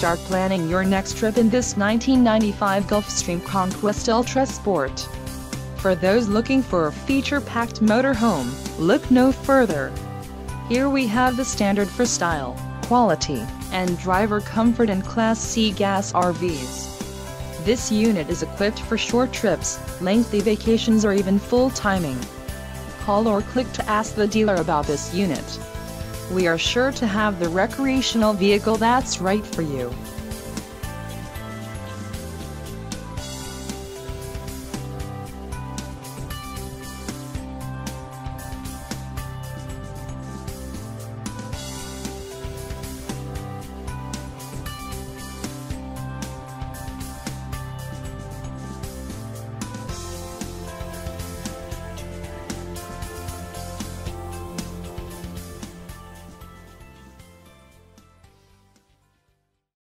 Start planning your next trip in this 1995 Gulfstream Conquest Ultra Sport. For those looking for a feature-packed motorhome, look no further. Here we have the standard for style, quality, and driver comfort in Class C gas RVs. This unit is equipped for short trips, lengthy vacations or even full timing. Call or click to ask the dealer about this unit. We are sure to have the recreational vehicle that's right for you.